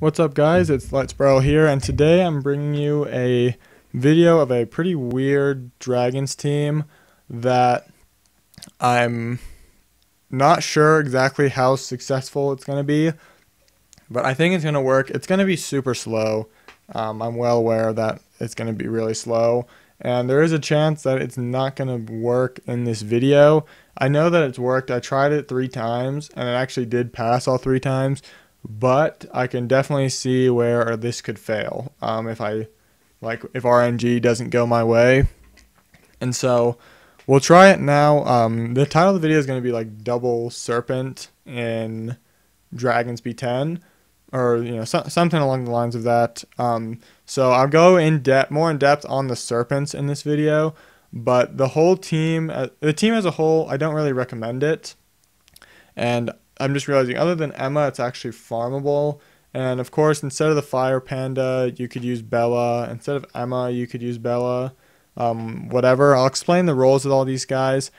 What's up guys, it's Let's Brawl here and today I'm bringing you a video of a pretty weird Dragons team that I'm not sure exactly how successful it's going to be, but I think it's going to work. It's going to be super slow. Um, I'm well aware that it's going to be really slow and there is a chance that it's not going to work in this video. I know that it's worked. I tried it three times and it actually did pass all three times but I can definitely see where this could fail um, if I like if RNG doesn't go my way. And so we'll try it now. Um, the title of the video is going to be like double serpent in Dragons B10 or you know so, something along the lines of that. Um, so I'll go in depth, more in depth on the serpents in this video, but the whole team, uh, the team as a whole, I don't really recommend it. And I'm just realizing other than Emma, it's actually farmable. And of course, instead of the Fire Panda, you could use Bella. Instead of Emma, you could use Bella. Um, whatever. I'll explain the roles of all these guys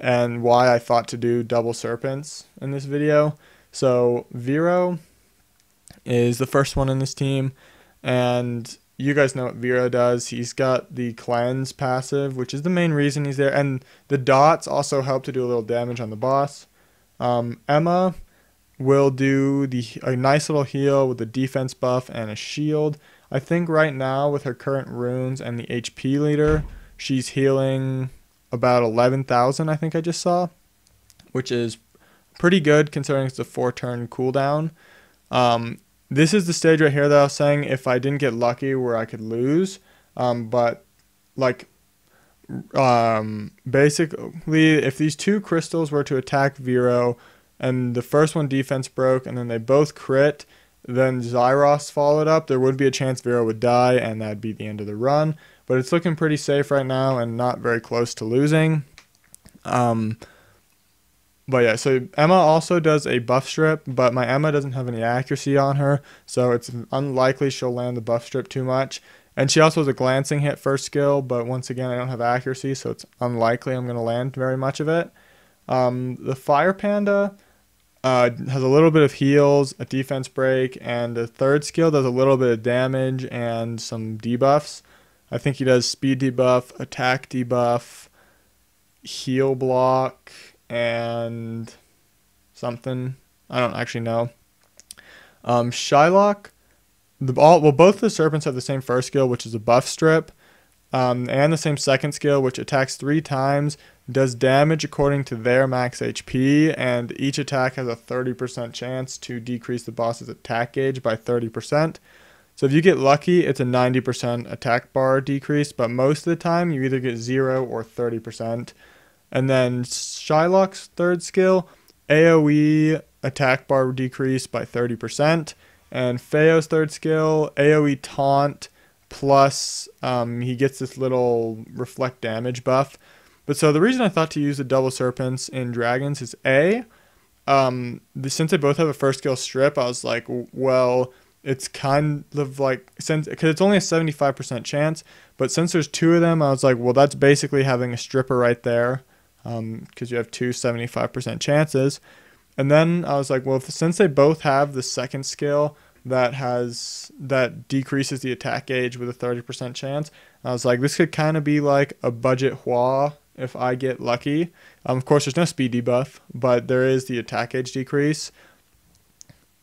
and why I thought to do double serpents in this video. So Vero is the first one in this team, and you guys know what Vero does. He's got the cleanse passive, which is the main reason he's there, and the dots also help to do a little damage on the boss. Um, Emma will do the a nice little heal with a defense buff and a shield. I think right now with her current runes and the HP leader, she's healing about 11,000 I think I just saw, which is pretty good considering it's a four turn cooldown. Um, this is the stage right here that I was saying if I didn't get lucky where I could lose. Um, but like um, basically, if these two crystals were to attack Vero, and the first one defense broke, and then they both crit, then Zyros followed up, there would be a chance Vero would die, and that'd be the end of the run. But it's looking pretty safe right now, and not very close to losing. Um, but yeah, so Emma also does a buff strip, but my Emma doesn't have any accuracy on her, so it's unlikely she'll land the buff strip too much. And she also has a glancing hit first skill, but once again, I don't have accuracy, so it's unlikely I'm going to land very much of it. Um, the Fire Panda uh, has a little bit of heals, a defense break, and the third skill does a little bit of damage and some debuffs. I think he does speed debuff, attack debuff, heal block, and something. I don't actually know. Um, Shailoq the all well both the serpents have the same first skill, which is a buff strip, um, and the same second skill, which attacks three times, does damage according to their max HP, and each attack has a 30% chance to decrease the boss's attack gauge by 30%. So if you get lucky, it's a 90% attack bar decrease, but most of the time you either get 0 or 30%. And then Shailoq's third skill, AoE attack bar decrease by 30%. And Fao's third skill, AoE taunt, plus um, he gets this little reflect damage buff. But so the reason I thought to use the double serpents in dragons is A, um, the, since they both have a first skill strip, I was like, well, it's kind of like since because it's only a 75% chance, but since there's two of them, I was like, well, that's basically having a stripper right there, because um, you have two 75% chances. And then I was like, well, if, since they both have the second skill that has that decreases the attack gauge with a 30% chance, I was like, this could kind of be like a budget Hua if I get lucky. Um, of course, there's no speed debuff, but there is the attack gauge decrease.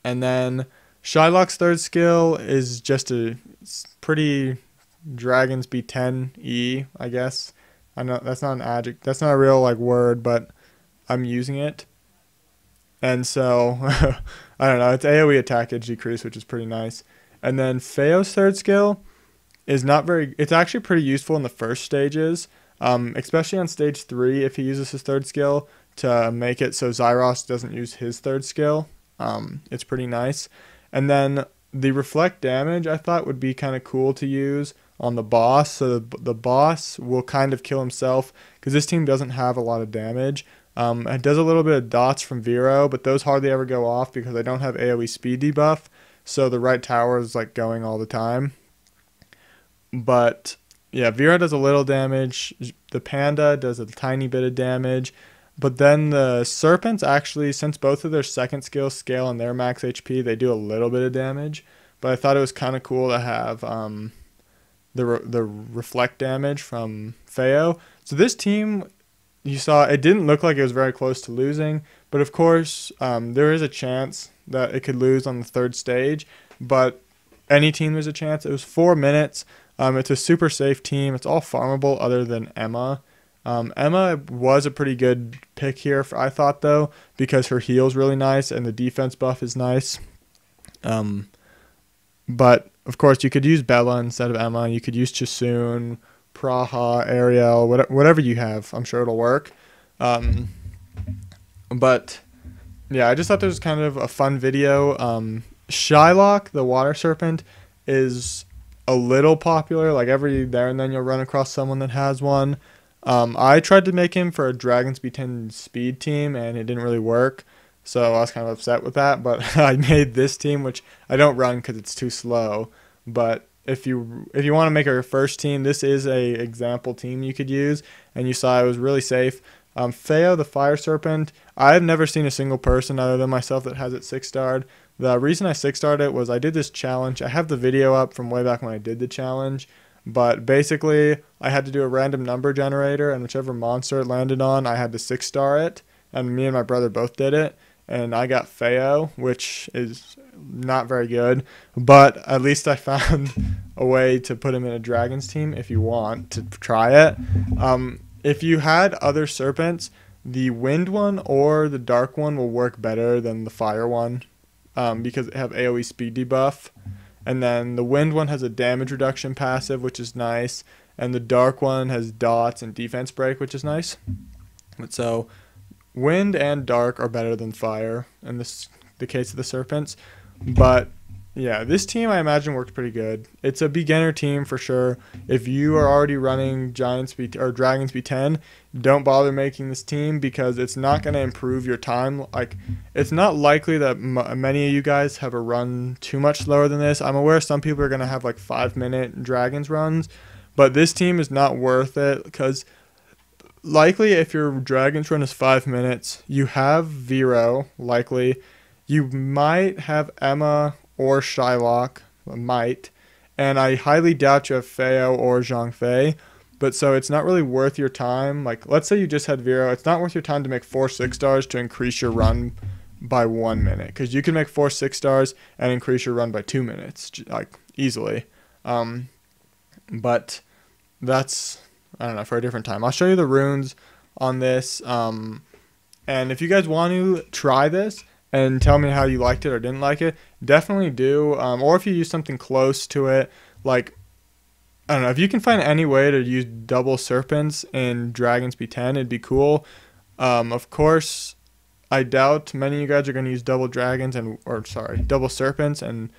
And then Shailoq's third skill is just a pretty Dragons B10E, I guess. I know that's not an adjective. That's not a real like word, but I'm using it. And so, I don't know, it's AoE attack edge decrease, which is pretty nice. And then Fao's third skill is not very, it's actually pretty useful in the first stages, um, especially on stage three if he uses his third skill to make it so Zyros doesn't use his third skill. Um, it's pretty nice. And then the reflect damage I thought would be kind of cool to use on the boss. So the, the boss will kind of kill himself because this team doesn't have a lot of damage. Um, it does a little bit of dots from Vero, but those hardly ever go off because I don't have AoE speed debuff. So the right tower is like going all the time. But yeah, Vero does a little damage. The Panda does a tiny bit of damage. But then the Serpents actually, since both of their second skill scale and their max HP, they do a little bit of damage. but I thought it was kind of cool to have um, the re- the reflect damage from Fao. So this team, you saw, it didn't look like it was very close to losing, but of course, um, there is a chance that it could lose on the third stage. But any team there's a chance. It was four minutes. Um, it's a super safe team. It's all farmable other than Emma. Um, Emma was a pretty good pick here, for, I thought, though, because her heal's really nice and the defense buff is nice. Um, but, of course, you could use Bella instead of Emma. You could use Chasun, Praha, Ariel, whatever you have. I'm sure it'll work. Um, but, yeah, I just thought this was kind of a fun video. Um, Shailoq, the water serpent, is a little popular. Like every there and then you'll run across someone that has one. Um, I tried to make him for a Dragons B10 speed team, and it didn't really work. So I was kind of upset with that. But I made this team, which I don't run because it's too slow. But if you if you want to make a first team, this is a example team you could use. And you saw it was really safe. Um, Fao, the Fire Serpent, I've never seen a single person other than myself that has it six starred. The reason I six starred it was I did this challenge. I have the video up from way back when I did the challenge. But basically, I had to do a random number generator, and whichever monster it landed on, I had to six star it. And me and my brother both did it. And I got Fao, which is not very good. But at least I found a way to put him in a Dragons team if you want to try it. Um, if you had other serpents, the wind one or the dark one will work better than the fire one um, because they have AoE speed debuff. And then the wind one has a damage reduction passive, which is nice. And the dark one has dots and defense break, which is nice. So wind and dark are better than fire in this the case of the serpents. But yeah, this team I imagine worked pretty good. It's a beginner team for sure. If you are already running Giants B or Dragons B10, don't bother making this team because it's not going to improve your time. Like, it's not likely that m- many of you guys have a run too much slower than this. I'm aware some people are going to have like five minute Dragons runs, but this team is not worth it because likely if your Dragons run is five minutes, you have Vero likely. You might have Emma or Shailoq, might, and I highly doubt you have Fao or Zhang Fei. But so it's not really worth your time. Like, let's say you just had Vero, it's not worth your time to make four six stars to increase your run by one minute because you can make four six stars and increase your run by two minutes, like easily. Um, but that's I don't know for a different time. I'll show you the runes on this. Um, and if you guys want to try this, and tell me how you liked it or didn't like it. Definitely do. Um, or if you use something close to it, like I don't know, if you can find any way to use double serpents in Dragons B10, it'd be cool. Um, of course, I doubt many of you guys are going to use double dragons and or sorry, double serpents and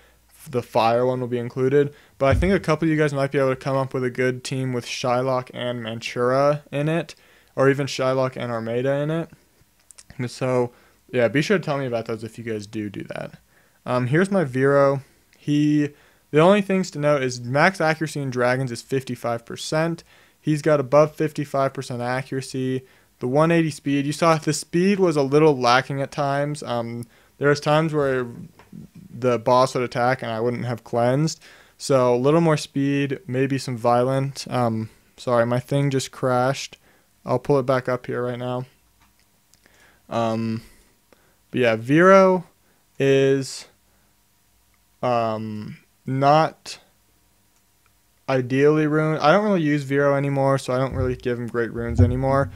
the fire one will be included. But I think a couple of you guys might be able to come up with a good team with Shailoq and Mantura in it, or even Shailoq and Ermeda in it. And So yeah, be sure to tell me about those if you guys do do that. Um, here's my Vero. He, the only things to note is max accuracy in Dragons is 55%. He's got above 55% accuracy. The 180 speed, you saw the speed was a little lacking at times. Um, there was times where the boss would attack and I wouldn't have cleansed. So a little more speed, maybe some violent. Um, sorry, my thing just crashed. I'll pull it back up here right now. Um, but yeah, Vero is um, not ideally ruined. I don't really use Vero anymore, so I don't really give him great runes anymore.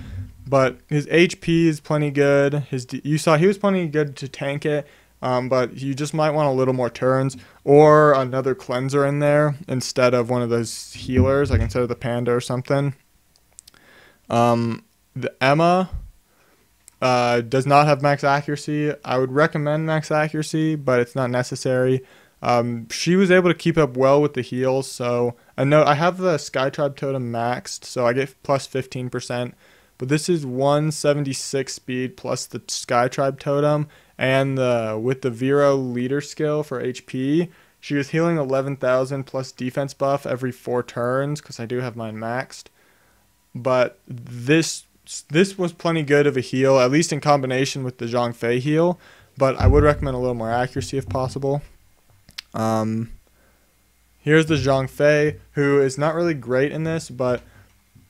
But his HP is plenty good. His you saw he was plenty good to tank it, um, but you just might want a little more turns or another cleanser in there instead of one of those healers, like instead of the panda or something. Um, the Emma uh, does not have max accuracy. I would recommend max accuracy, but it's not necessary. Um, she was able to keep up well with the heals, so I know I have the Sky Tribe totem maxed, so I get plus 15%. But this is 176 speed plus the Sky Tribe totem, and the with the Vero leader skill for HP, she was healing 11,000 plus defense buff every four turns because I do have mine maxed. But this this was plenty good of a heal, at least in combination with the Zhang Fei heal. But I would recommend a little more accuracy if possible. Um, here's the Zhang Fei, who is not really great in this, but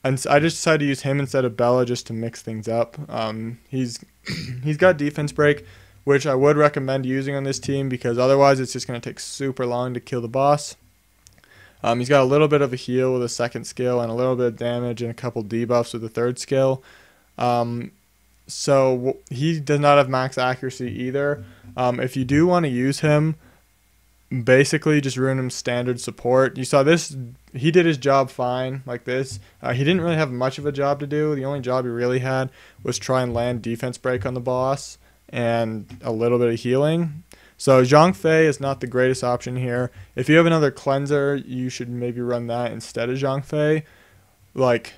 I just decided to use him instead of Bella just to mix things up. Um, he's he's got defense break, which I would recommend using on this team because otherwise it's just going to take super long to kill the boss. Um, he's got a little bit of a heal with a second skill and a little bit of damage and a couple debuffs with a third skill. Um, so he does not have max accuracy either. Um, if you do want to use him, basically just rune him standard support. You saw this, he did his job fine like this. Uh, he didn't really have much of a job to do. The only job he really had was try and land defense break on the boss and a little bit of healing. So Zhang Fei is not the greatest option here. If you have another cleanser, you should maybe run that instead of Zhang Fei. Like,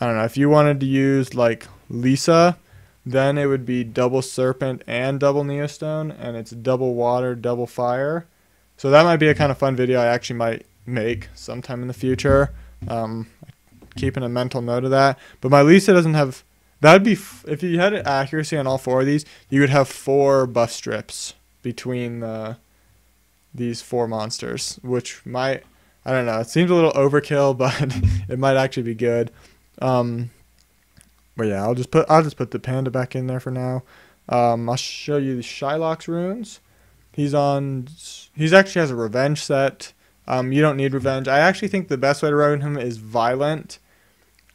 I don't know, if you wanted to use like Lisa, then it would be double serpent and double neostone, and it's double water, double fire. So that might be a kind of fun video I actually might make sometime in the future. Um, keeping a mental note of that. But my Lisa doesn't have. That would be if you had accuracy on all four of these, you would have four buff strips between the these four monsters, which might I don't know. It seems a little overkill, but it might actually be good. Um, but yeah, I'll just put I'll just put the panda back in there for now. Um, I'll show you the Shailoq's runes. He's on. He's actually has a revenge set. Um, you don't need revenge. I actually think the best way to run him is violent,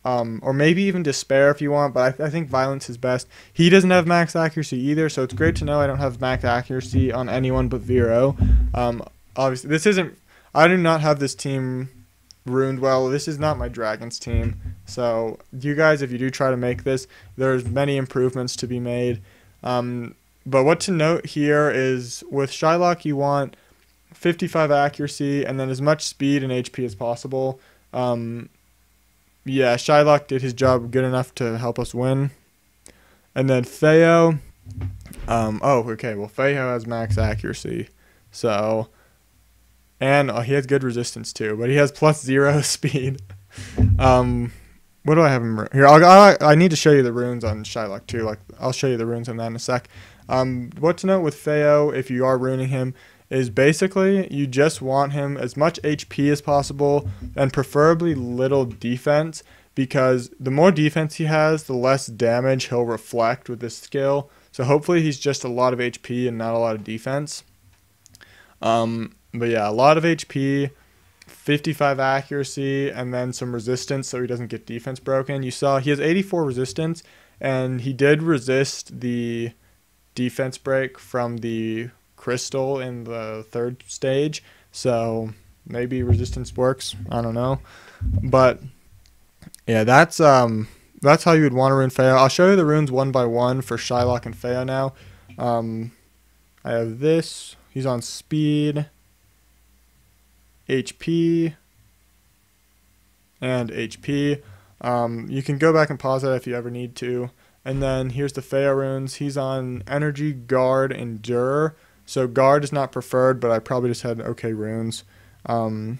um, or maybe even despair if you want. But I, I think violence is best. He doesn't have max accuracy either, so it's great to know I don't have max accuracy on anyone but Vero. Um, obviously, this isn't. I do not have this team ruined well. This is not my Dragons team. So you guys, if you do try to make this, there's many improvements to be made. Um, but what to note here is with Shailoq, you want 55 accuracy and then as much speed and HP as possible. Um, yeah, Shailoq did his job good enough to help us win. And then Fao. Um, oh, okay. Well, Fao has max accuracy. So and uh, he has good resistance too, but he has plus zero speed. um, what do I have him here? I'll, i I need to show you the runes on Shylock too. Like I'll show you the runes on that in a sec. Um, what to note with Fao if you are ruining him is basically you just want him as much HP as possible and preferably little defense because the more defense he has, the less damage he'll reflect with this skill. So hopefully he's just a lot of HP and not a lot of defense. Um, but yeah, a lot of HP, 55 accuracy, and then some resistance so he doesn't get defense broken. You saw he has 84 resistance, and he did resist the defense break from the crystal in the third stage. So maybe resistance works. I don't know. But yeah, that's um that's how you would want to rune Fao. I'll show you the runes one by one for Shailoq and Fao now. Um, I have this. He's on speed. HP, and HP. Um, you can go back and pause that if you ever need to. And then here's the Fao runes. He's on Energy, Guard, Endure. So Guard is not preferred, but I probably just had okay runes. Um,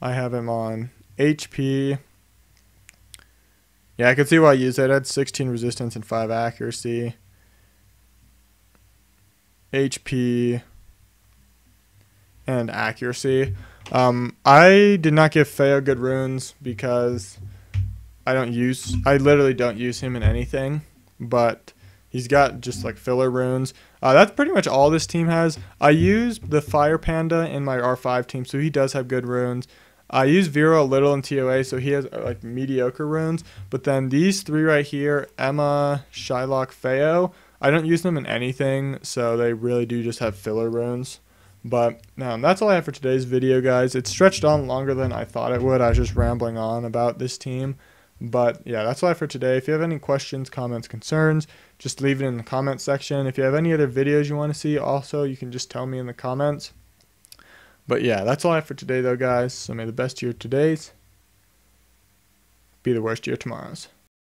I have him on HP. Yeah, I can see why I use it. I had 16 resistance and 5 accuracy. HP and accuracy. Um, I did not give Fao good runes because I don't use. I literally don't use him in anything, but he's got just like filler runes. Uh, that's pretty much all this team has. I use the Fire Panda in my R5 team, so he does have good runes. I use Vero a little in TOA, so he has uh, like mediocre runes. But then these three right here, Emma, Shailoq, Fao, I don't use them in anything, so they really do just have filler runes. But um, that's all I have for today's video, guys. It stretched on longer than I thought it would. I was just rambling on about this team. But yeah, that's all for today. If you have any questions, comments, concerns, just leave it in the comment section. If you have any other videos you want to see, also, you can just tell me in the comments. But yeah, that's all I have for today, though, guys. So may the best year today's be the worst year tomorrow's.